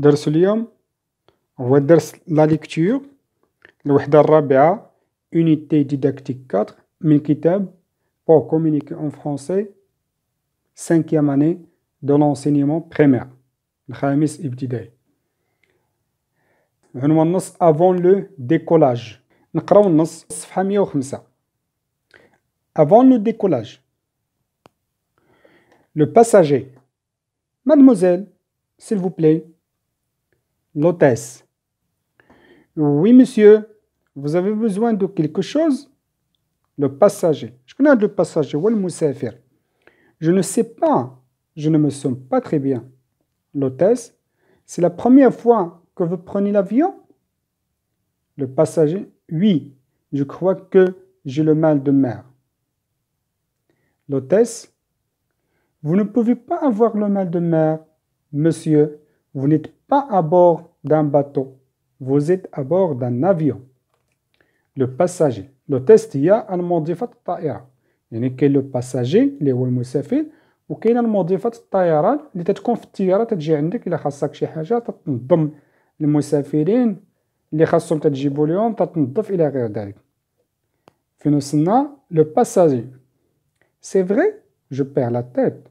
درس اليوم هو درس لا ليكتور الوحدة الرابعة unité didactique 4 من كتاب pour communiquer en français cinquième année de l'enseignement primaire الخامس ابتدائي عنوان النص avant le décollage نقراو النص الصفحة 105 avant le décollage le passager mademoiselle s'il vous plaît L'hôtesse. Oui, monsieur, vous avez besoin de quelque chose? Le passager. Je connais le passager, ou le moussafir. Je ne sais pas, je ne me sens pas très bien. L'hôtesse. C'est la première fois que vous prenez l'avion? Le passager. Oui, je crois que j'ai le mal de mer. L'hôtesse. Vous ne pouvez pas avoir le mal de mer, monsieur vous n'êtes pas à bord d'un bateau vous êtes à bord d'un avion لو باساجي لو تيست هي المضيفات الطائرة يعني كاين لو باساجي اللي هو المسافر وكاين المضيفات الطيران اللي تتكون في الطيارة تجي عندك إلا خاصك شي حاجة تتنظم المسافرين اللي خاصهم تجيبو ليهم تتنظف إلى غير ذلك فين وصلنا لو باساجي سي فري جو بير لا تيت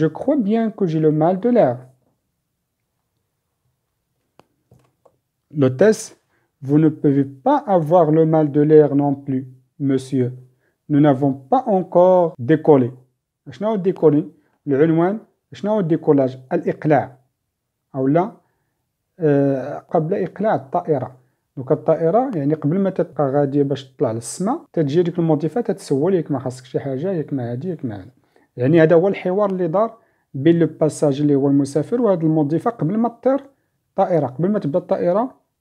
Je crois bien que j'ai le mal de l'air. L'hôtesse Vous ne pouvez pas avoir le mal de l'air non plus, monsieur. Nous n'avons pas encore décollé. شنو décollé العنوان شنو الديكولاج الإقلاع أو لا أه قبل إقلاع الطائرة دوك الطائرة يعني قبل ما تبقى غادية باش تطلع للسماء تتجي ديك المضيفات تتسول ياك ما خاصك شي حاجة ياك ما هادي ياك ما هادي يعني هذا هو الحوار اللي دار بين لو باساج اللي هو المسافر وهاد المضيفة قبل ما تطير الطائرة قبل ما تبدا الطائرة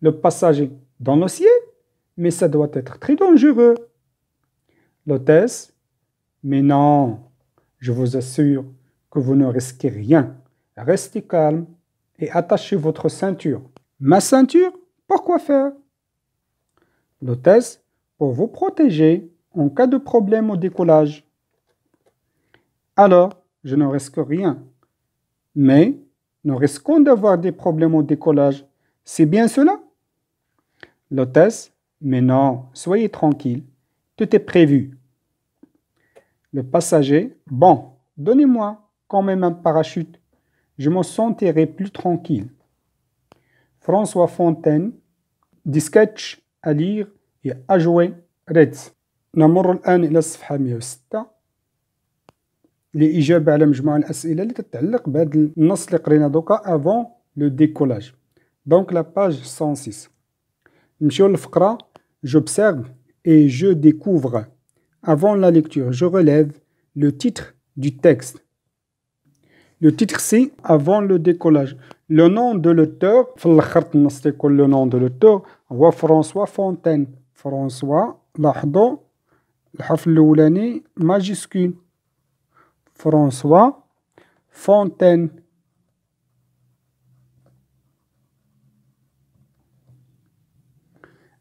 le passager dans le ciel, mais ça doit être très dangereux. L'hôtesse, mais non, je vous assure que vous ne risquez rien. Restez calme et attachez votre ceinture. Ma ceinture Pourquoi faire? L'hôtesse, pour vous protéger en cas de problème au décollage. Alors, je ne risque rien. Mais nous risquons d'avoir des problèmes au décollage. C'est bien cela? L'hôtesse mais non, soyez tranquille, tout est prévu. Le passager, bon, donnez-moi quand même un parachute, je me sentirai plus tranquille. François Fontaine, des sketchs à lire et à jouer Reds. نمر الآن إلى الصفحة 106 لإجابة على مجموعة الأسئلة اللي تتعلق بهذا النص اللي قرينا دوكا avant le décollage. Donc la page 106. Monsieur le j'observe et je découvre. Avant la lecture, je relève le titre du texte. Le titre c'est avant le décollage. Le nom de l'auteur, le nom de l'auteur, François Fontaine. François, lahdo, majuscule. François Fontaine.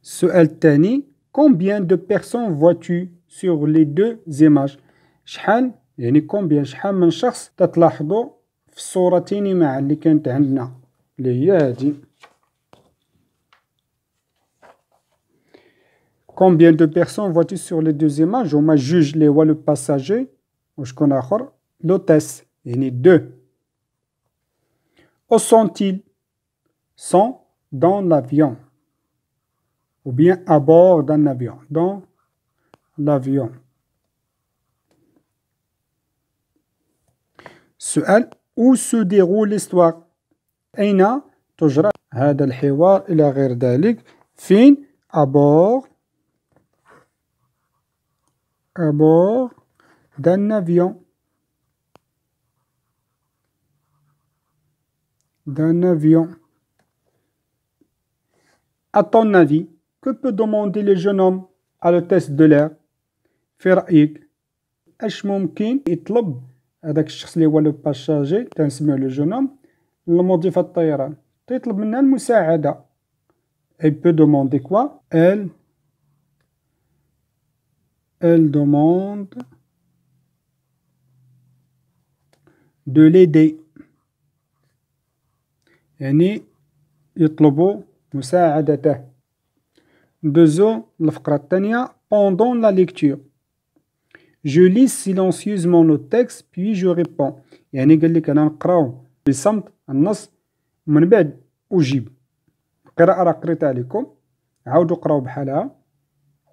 السؤال الثاني combien de personnes vois-tu sur les deux images شحال يعني combien شحال من شخص تتلاحظوا في الصورتين معا اللي كانت عندنا اللي هي هادي combien de personnes vois-tu sur les deux images هما جوج اللي هو لو باساجي وشكون اخر لوتيس يعني دو Où sont-ils Sont dans l'avion. ou bien à bord d'un avion, dans l'avion. سؤال où se déroule l'histoire أين تجرى هذا الحوار إلى غير ذلك فين à bord à bord d'un avion d'un avion. À ton avis, que peut demander le jeune homme à l'hôtesse de l'air في رأيك اش ممكن يطلب هذاك الشخص اللي هو لو باساجي تنسميو لو جون هوم لمضيفة الطيران تيطلب منها المساعدة elle peut demander quoi elle elle demande de l'aider يعني يطلب مساعدته ندوزو الفقرة الثانية pendant la lecture Je lis silencieusement le texte puis je réponds يعني قال لك أنا نقراو بصمت النص ومن بعد أجيب القراءة راه قريتها لكم عاودوا قراو بحالها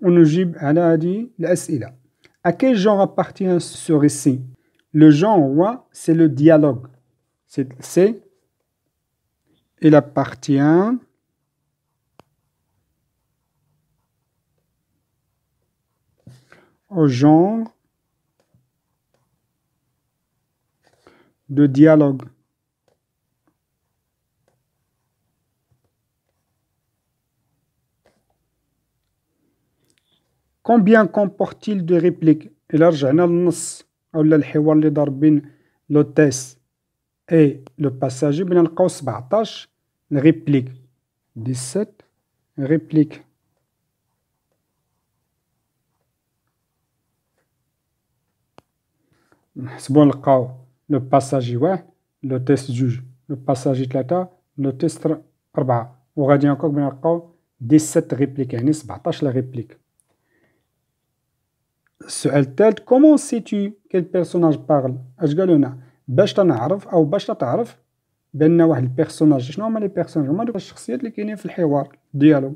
ونجيب على هذه الأسئلة À quel genre appartient ce récit Le genre, c'est le dialogue. C'est, il appartient au genre de dialogue. Combien comporte-t-il de répliques إلا رجعنا للنص أولا الحوار اللي دار بين لوتيس اي لو باساجي بغينا نلقاو 17 ريبليك 17 ريبليك نحسبو نلقاو لو باساجي واحد لو تيست جوج لو باساجي ثلاثة لو تيست ربعة وغادي بغينا نلقاو 17 ريبليك يعني 17 لا ريبليك السؤال الثالث كومون سيتي كيل بيرسوناج بارل اش قالوا لنا باش تنعرف أو باش تعرف بان واحد البيرسوناج شنو هما لي بيرسوناج هما الشخصيات اللي كاينين في الحوار ديالو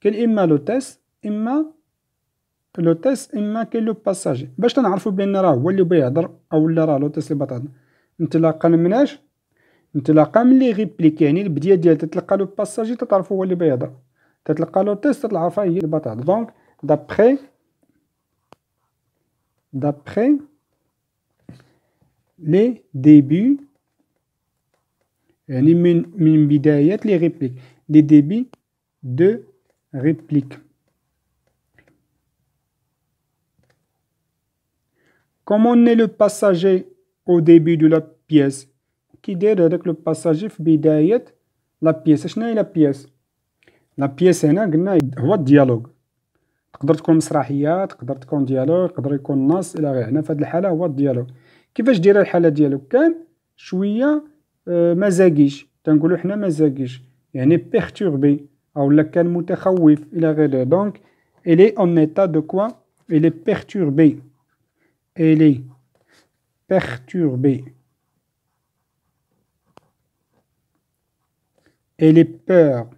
كاين اما لو تيست اما لو تيست إما كاين لو باساجي. باش تنعرفوا بأن راه هو اللي بغى أو لا راه لو تيست اللي بغى انطلاقا مناش انطلاقا من لي ريبليك يعني البدايه ديال تتلقى لو باساجي تتعرفوا هو اللي بغى يهضر. تتلقى لو تيست تتعرفها هي اللي بغا دونك دابخي d'après les débuts يعني من من بداية les répliques. Les débuts de répliques Comment est le passager au début de la pièce كي داير هذاك لو باساجي في بداية لا بيس شنو هي لا بيس لا بيس هنا قلنا هو الديالوج تقدر تكون مسرحيه تقدر تكون ديالوج يقدر يكون نص الى غيره هنا في هذه الحاله هو الديالوج كيفاش دايره الحاله ديالو كان شويه آه مزاجيش تنقولوا حنا مزاجيش يعني بيرتوربي او لا كان متخوف الى غيره دونك الي اون ايتا دو كوا الي بيرتوربي الي perturbé elle est perturbée. Elle est peur.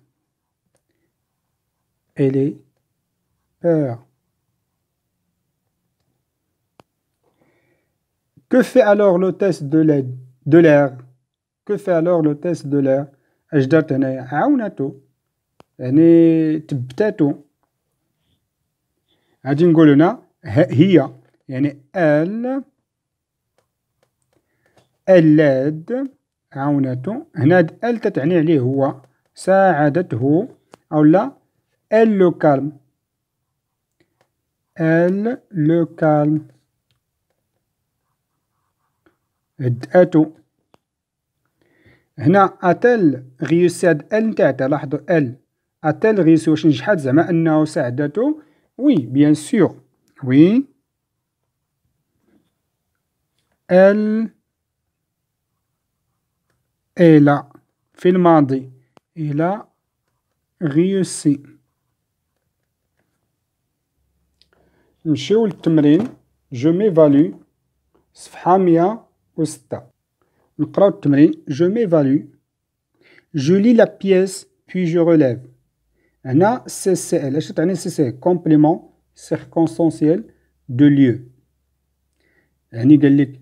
Elle est peur. Que fait alors l'hôtesse de l'air Que fait alors l'hôtesse de l'air Elle est يعني ال الاد عونته. هنا ال تتعني عليه هو ساعدته أو لا ال لو كالم ال لو كالم هدأته هنا أتل غيساد ال نتاعته لاحظوا ال. أتل غيوس واش نجحت؟ زعما أنه ساعدته. وي بيان سيغ وي. ال إلى في الماضي إلى غيوسي نمشيو للتمرين جو ميفالو صفحة مية وستة نقراو التمرين جو ميفالو جو لي لا بيس بي جو ريليف هنا سي سي ال اش تعني سي سي كومبليمون سيركونستانسيال دو ليو يعني قال لك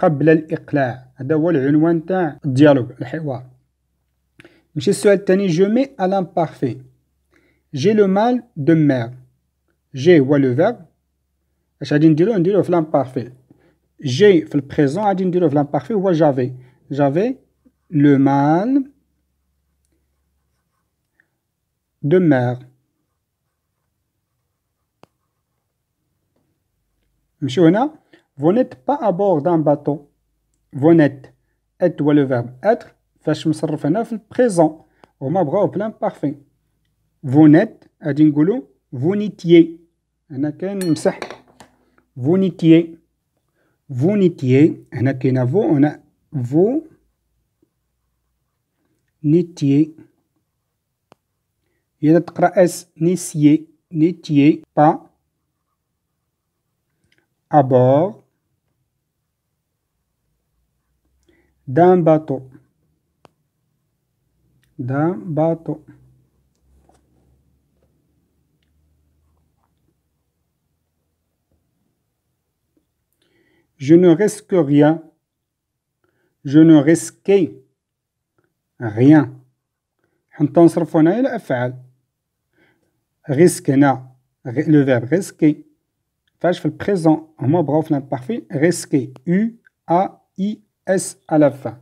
قبل الإقلاع. هذا هو العنوان تاع الديالوغ الحوار. نمشي السؤال الثاني جو مي à l'imparfait. جي لو مال دو مير جي هو لو فيرب اش غادي نديرو نديروه في لامبارفي جي في البريزون غادي نديروه في لامبارفي هو جافي جافي لو مال de mer. Monsieur Ona, vous n'êtes pas à bord d'un bateau. Vous n'êtes. être ou le verbe être فاش مصرف هنا في البريزون وما بغاو بلان بارفي vous n'êtes غادي نقولو vous n'étiez هنا كاين نمسح vous n'étiez vous n'étiez هنا كاينه vous هنا vous n'étiez Il y a S n'essiez, n'étiez pas à bord d'un bateau. D'un bateau. Je ne risque rien. Je ne risquais rien. حتى نصرفو هنايا إلى أفعال هنا لو فيرب ريسكي فاش في البريزون هما بغاو في لامبارفي ريسكي U A I S à la fin